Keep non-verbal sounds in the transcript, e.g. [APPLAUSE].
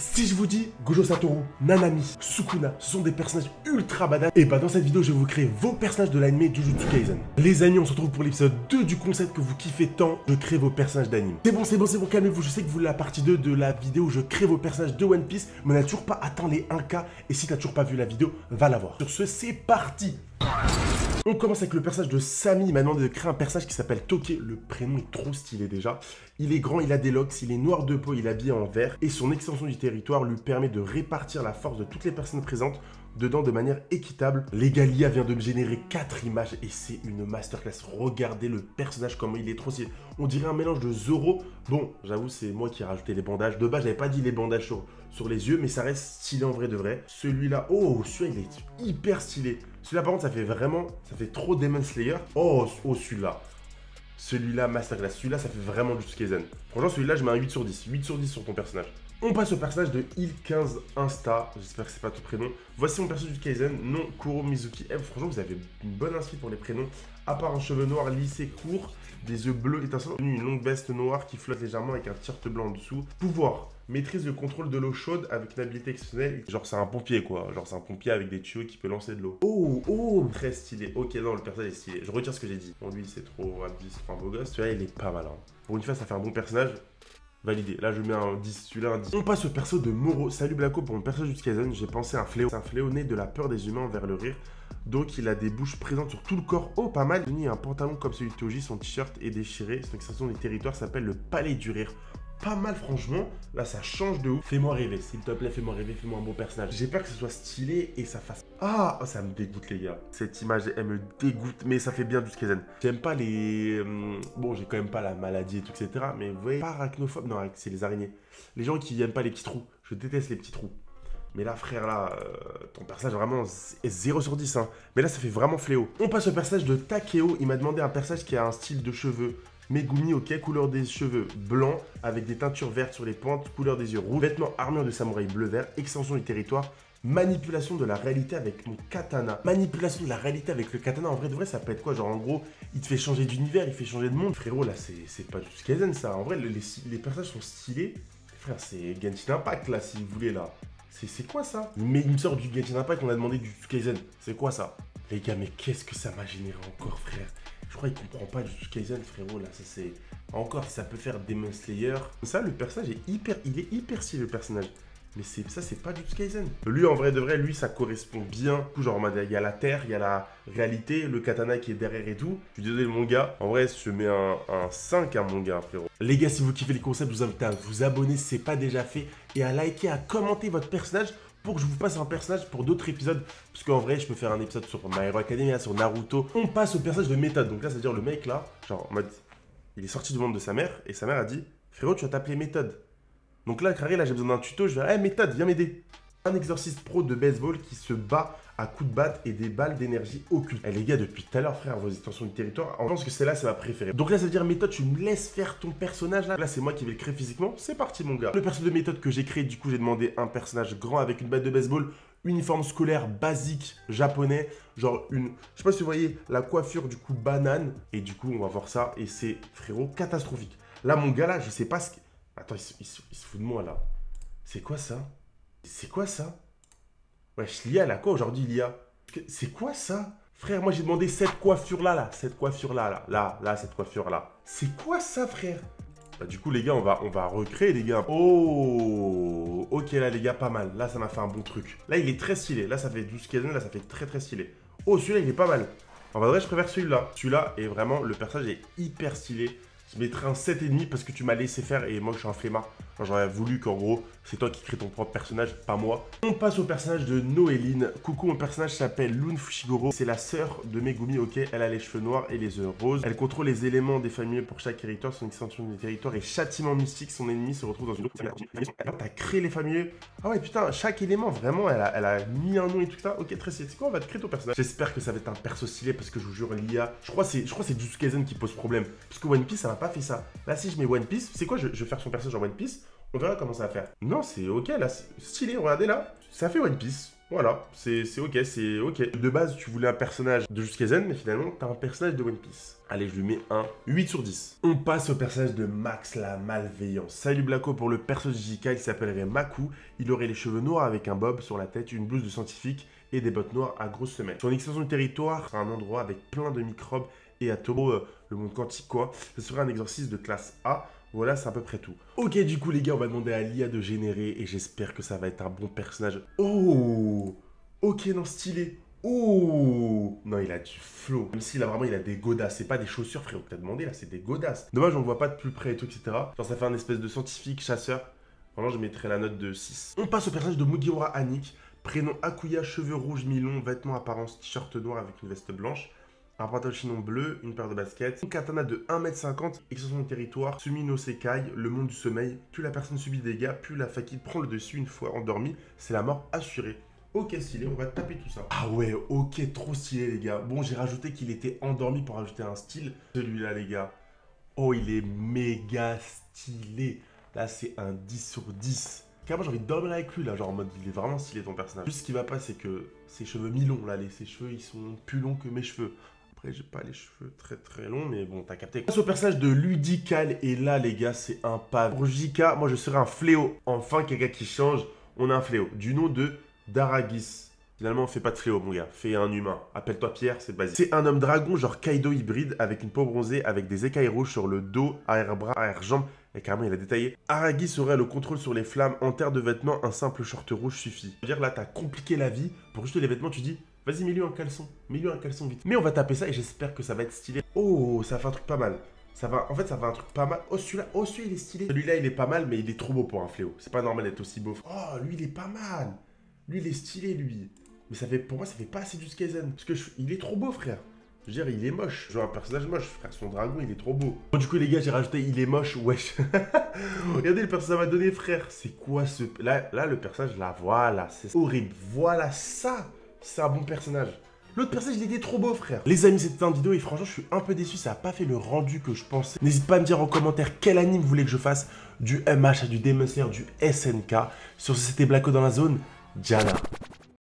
Si je vous dis Gojo Satoru, Nanami, Sukuna, ce sont des personnages ultra badass, et bah dans cette vidéo je vais vous créer vos personnages de l'anime Jujutsu Kaisen. Les amis, on se retrouve pour l'épisode 2 du concept que vous kiffez tant, je crée vos personnages d'anime. C'est bon, c'est bon, c'est bon, calmez-vous, je sais que vous voulez la partie 2 de la vidéo où je crée vos personnages de One Piece, mais on n'a toujours pas atteint les 1K, et si t'as toujours pas vu la vidéo, va la voir. Sur ce, c'est parti on commence avec le personnage de Samy. Il m'a demandé de créer un personnage qui s'appelle Toke. Le prénom est trop stylé déjà. Il est grand, il a des locks, il est noir de peau, il est habillé en vert. Et son extension du territoire lui permet de répartir la force de toutes les personnes présentes dedans de manière équitable. Legalia vient de me générer 4 images et c'est une masterclass. Regardez le personnage, comment il est trop stylé. On dirait un mélange de Zoro. Bon, j'avoue, c'est moi qui ai rajouté les bandages. De base, j'avais pas dit les bandages sur, sur les yeux, mais ça reste stylé en vrai de vrai. Celui-là, oh, celui-là, il est hyper stylé. Celui-là, par contre, ça fait vraiment, ça fait trop Demon Slayer. Oh, oh celui-là. Celui-là, Masterclass. Celui-là, ça fait vraiment du Skazen. Franchement, celui-là, je mets un 8 sur 10. 8 sur 10 sur ton personnage. On passe au personnage de Il15 Insta. J'espère que c'est pas ton prénom. Voici mon personnage du Kaizen, non Kuro Mizuki. Eh, franchement, vous avez une bonne inscrite pour les prénoms. À part un cheveu noir lissé court, des yeux bleus étincelants, une longue veste noire qui flotte légèrement avec un t-shirt blanc en dessous. Pouvoir maîtrise le contrôle de l'eau chaude avec une habilité exceptionnelle. Genre, c'est un pompier, quoi. Genre, c'est un pompier avec des tuyaux qui peut lancer de l'eau. Oh, oh, très stylé. Ok, non, le personnage est stylé. Je retire ce que j'ai dit. Bon, lui, c'est trop rapide, c'est un beau gosse. Celui-là, il est pas mal. Hein. Pour une fois, ça fait un bon personnage. Validé. Là, je mets un 10. Celui-là, un 10. On passe au perso de Moro. Salut Blacko, pour mon personnage du Kaizen, j'ai pensé à un fléau. C'est un fléau né de la peur des humains envers le rire. Donc, il a des bouches présentes sur tout le corps. Oh, pas mal. Il a un pantalon comme celui de Toji. Son t-shirt est déchiré. Son extension des territoires s'appelle le Palais du Rire pas mal franchement. Là, ça change de ouf. Fais-moi rêver, s'il te plaît, fais-moi rêver, fais-moi un beau personnage. J'ai peur que ce soit stylé et ça fasse... Ah, oh, ça me dégoûte les gars. Cette image, elle me dégoûte, mais ça fait bien du Skazen. J'aime pas les... Hum, bon, j'ai quand même pas la maladie et tout, etc. Mais vous voyez, pas arachnophobe, non, c'est les araignées. Les gens qui aiment pas les petits trous. Je déteste les petits trous. Mais là, frère, là, euh, ton personnage vraiment est 0 sur 10. Hein. Mais là, ça fait vraiment fléau. On passe au personnage de Takeo. Il m'a demandé un personnage qui a un style de cheveux Megumi, ok, couleur des cheveux blancs avec des teintures vertes sur les pentes, couleur des yeux rouges, vêtements armure de samouraï bleu-vert, extension du territoire, manipulation de la réalité avec mon katana. Manipulation de la réalité avec le katana, en vrai de vrai, ça peut être quoi? Genre en gros, il te fait changer d'univers, il fait changer de monde. Frérot, là, c'est pas du Skazen ça. En vrai, les, les, personnages sont stylés. Frère, c'est Genshin Impact là, si vous voulez là. C'est quoi ça? Mais il me sort du Genshin Impact, on a demandé du Skazen. C'est quoi ça? Les gars, mais qu'est-ce que ça m'a généré encore, frère? Je crois qu'il comprend pas du Kaizen, frérot. Là, ça c'est. Encore, ça peut faire Demon Slayer. Ça, le personnage est hyper. Il est hyper stylé, le personnage. Mais ça, c'est pas du Kaizen. Lui, en vrai de vrai, lui, ça correspond bien. Genre, il y a la terre, il y a la réalité, le katana qui est derrière et tout. Je suis désolé, mon gars. En vrai, je mets un, 5 à mon gars, frérot. Les gars, si vous kiffez les concepts, je vous invite à vous abonner si c'est pas déjà fait. Et à liker, à commenter votre personnage pour que je vous passe un personnage pour d'autres épisodes. Parce qu'en vrai, je peux faire un épisode sur My Hero Academia, sur Naruto. On passe au personnage de méthode. Donc là, c'est-à-dire le mec là, genre en mode, il est sorti du monde de sa mère et sa mère a dit Frérot, tu vas t'appeler méthode. Donc là, carré, là, j'ai besoin d'un tuto. Je vais, hey, méthode, viens m'aider. Un exorciste pro de baseball qui se bat à coups de batte et des balles d'énergie occulte. Eh les gars, depuis tout à l'heure, frère, vos extensions du territoire, je pense que celle-là, c'est ma préférée. Donc là, ça veut dire méthode, tu me laisses faire ton personnage là? Là, c'est moi qui vais le créer physiquement. C'est parti, mon gars. Le personnage de méthode que j'ai créé, du coup, j'ai demandé un personnage grand avec une batte de baseball, uniforme scolaire basique japonais, genre une, je sais pas si vous voyez, la coiffure du coup banane, et du coup on va voir ça, et c'est frérot catastrophique. Là mon gars là, je sais pas ce que... Attends, il se, fout de moi là. C'est quoi ça? C'est quoi ça? Wesh, l'IA là, quoi aujourd'hui l'IA C'est quoi ça? Frère, moi j'ai demandé cette coiffure là, cette coiffure là, là, là, cette coiffure là. C'est quoi ça frère? Bah, du coup, les gars, on va, on va recréer, les gars. Oh Ok, là, les gars, pas mal. Là, ça m'a fait un bon truc. Là, il est très stylé. Là, ça fait 12 15 là, ça fait très, très stylé. Oh, celui-là, il est pas mal. En vrai, je préfère celui-là. Celui-là est vraiment... Le personnage est hyper stylé. Je mettrais un 7,5 parce que tu m'as laissé faire et moi je suis un flemmard. J'aurais voulu qu'en gros, c'est toi qui crée ton propre personnage, pas moi. On passe au personnage de Noéline. Coucou, mon personnage s'appelle Lune Fushigoro. C'est la sœur de Megumi, ok? Elle a les cheveux noirs et les yeux roses. Elle contrôle les éléments des familles pour chaque territoire, son extension des territoires et châtiment mystique. Son ennemi se retrouve dans une autre. T'as créé les familles. Ah ouais, putain, chaque élément, vraiment, elle a, mis un nom et tout ça. Ok, très. C'est quoi On va te créer ton personnage? J'espère que ça va être un perso stylé parce que je vous jure, l'IA. Je crois que c'est Jutsu qui pose problème. Parce que One Piece, ça pas fait ça. Là, si je mets One Piece, c'est quoi je, vais faire son personnage en One Piece. On verra comment ça va faire. Non, c'est ok, là, stylé, regardez là. Ça fait One Piece. Voilà, c'est ok, c'est ok. De base, tu voulais un personnage de Zen, mais finalement, t'as un personnage de One Piece. Allez, je lui mets un 8 sur 10. On passe au personnage de Max la Malveillance. Salut Blacko pour le de JK, il s'appellerait Maku. Il aurait les cheveux noirs avec un bob sur la tête, une blouse de scientifique et des bottes noires à grosses semelles. Son extension du territoire sera un endroit avec plein de microbes et atomes. Euh, le monde quantique, quoi. Ce serait un exorcisme de classe A. Voilà, c'est à peu près tout. Ok, du coup, les gars, on va demander à l'IA de générer et j'espère que ça va être un bon personnage. Oh Ok, non, stylé. Oh Non, il a du flow. Même s'il a vraiment, il a des godasses. C'est pas des chaussures, frérot, que t'as demandé, là, c'est des godasses. Dommage, on voit pas de plus près et tout, etc. Genre, ça fait un espèce de scientifique chasseur. Vraiment, je mettrais la note de 6. On passe au personnage de Mugiwara Anik. Prénom Akuya, cheveux rouges mi-longs, vêtements apparence, t-shirt noir avec une veste blanche un pantalon chinon bleu, une paire de baskets, une katana de 1m50, extension de territoire, Sumi no Sekai, le monde du sommeil. Plus la personne subit des dégâts, plus la fatigue prend le dessus une fois endormie, c'est la mort assurée. Ok stylé, on va taper tout ça. Ah ouais, ok, trop stylé les gars. Bon, j'ai rajouté qu'il était endormi pour ajouter un style. Celui-là les gars. Oh, il est méga stylé. Là, c'est un 10 sur 10. Carrément, j'ai envie de dormir avec lui là, genre en mode il est vraiment stylé ton personnage. Juste ce qui va pas, c'est que ses cheveux mi-longs là, les, ses cheveux ils sont plus longs que mes cheveux. Après, j'ai pas les cheveux très très longs, mais bon, t'as capté. Passe au personnage de Ludical, et là, les gars, c'est un pas. Pour JK, moi, je serais un fléau. Enfin, quelqu'un qui change, on a un fléau. Du nom de Daragis. Finalement, on fait pas de fléau, mon gars. Fais un humain. Appelle-toi Pierre, c'est basique. C'est un homme dragon, genre Kaido hybride, avec une peau bronzée, avec des écailles rouges sur le dos, arrière-bras, arrière-jambe. Et carrément, il a détaillé. Aragis aurait le contrôle sur les flammes. En terre de vêtements, un simple short rouge suffit. Je veux dire, là, t'as compliqué la vie. Pour juste les vêtements, tu dis, Vas-y, mets-lui un caleçon. Mets-lui un caleçon vite. Mais on va taper ça et j'espère que ça va être stylé. Oh, ça fait un truc pas mal. Ça va, en fait, ça va un truc pas mal. Oh, celui-là, oh, celui-là, il est stylé. Celui-là, il est pas mal, mais il est trop beau pour un fléau. C'est pas normal d'être aussi beau. Oh, lui, il est pas mal. Lui, il est stylé, lui. Mais ça fait, pour moi, ça fait pas assez du Skazen. Parce que il est trop beau, frère. Je veux dire, il est moche. Je vois un personnage moche, frère. Son dragon, il est trop beau. Bon, du coup, les gars, j'ai rajouté il est moche, wesh. [LAUGHS] Regardez le personnage m'a donné, frère. C'est quoi ce. Là, là, le personnage, là, voilà. C'est horrible. Voilà ça c'est un bon personnage. L'autre personnage, il était trop beau, frère. Les amis, c'était un vidéo et franchement, je suis un peu déçu. Ça n'a pas fait le rendu que je pensais. N'hésite pas à me dire en commentaire quel anime vous voulez que je fasse. Du MH, du Demon du SNK. Sur ce, c'était Blacko dans la zone. Diana.